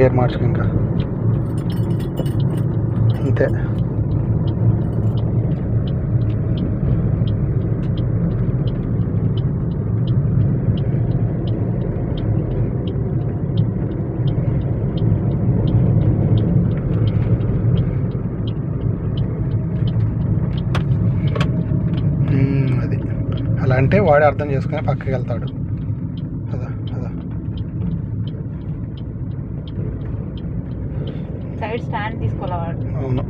Gear మార్చుకో ఇంకా. అంతే. అది. అలా అంటే వాడే అర్థం చేసుకుని పక్కకి వెళ్తాడు. అదా అదా సైడ్ స్టాండ్ తీసుకోవాలి అవును.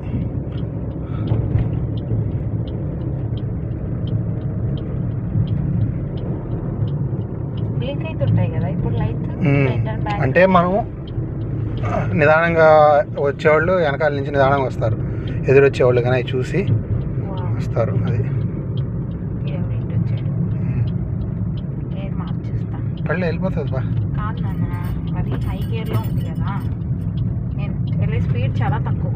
బ్లింక్ అయితే ఉంటాయి కదా ఇప్పుడు లైట్ మ్మ్. అంటే మనం నిదానంగా వచ్చేవాళ్ళు వెనకాల నుంచి నిదానంగా వస్తారు. ఎదురు వచ్చేవాళ్ళు కానీ అవి చూసి వస్తారు అది. కళ్ళు వెళ్ళిపోతుంది బా కాదు నాన్న మరి హై గేర్లో ఉంది కదా. చాలా తక్కువ.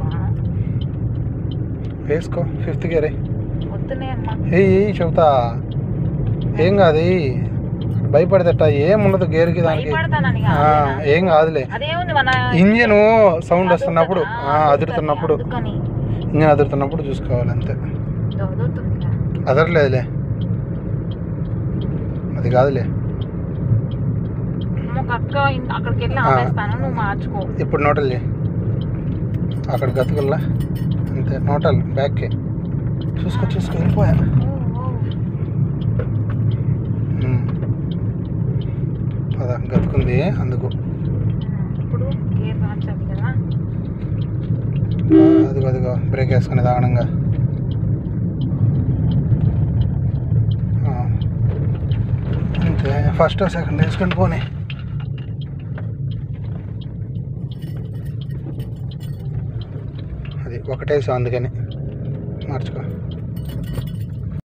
వేసుకో ఫిఫ్త్ గేరే అమ్మా. ఏ చెబుతా. ఏం కాదు భయపడదట ఏం ఉండదు గేర్కి దానికి. భయపడతానని ఆ, కాదు ఏం కాదులే. అదేముంది మన ఇంజిన్ సౌండ్ వస్తున్నప్పుడు ఆ? అదురుతున్నప్పుడు. అందుకని. ఇంజిన్ అదురుతున్నప్పుడు చూసుకోవాలి అంతే. అదరలేదులే అది కాదులే. ఇన్- అక్కడికి వెళ్ళి ఆ. ఆపేస్తాను నువ్వు మార్చుకో. ఇప్పుడు నోటల్ చేయి అక్కడ గతుకుల్లా. అంతే నోటల్ బ్యాక్కి చూసుకో చూసుకో వెళ్ళిపోయా. పద గతుకుంది అందుకు. అదిగో అదిగో బ్రేక్ వేసుకుని దాగనంగా ఆ. అంతే ఫస్ట్ సెకండ్ వేసుకొని పోనీ. ఒకటే సో అందుకని మార్చుకో.